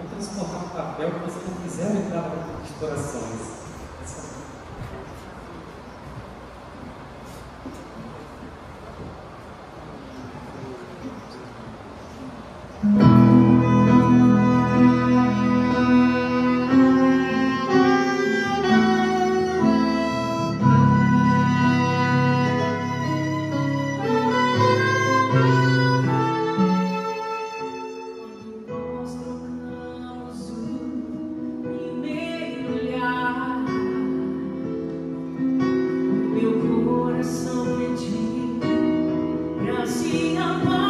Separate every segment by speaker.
Speaker 1: Vamos transportar um papel que você não quiser entrar para os corações. Nasi apa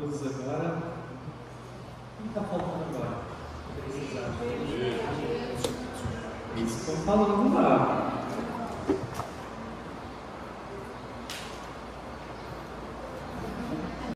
Speaker 1: Então, falando lá,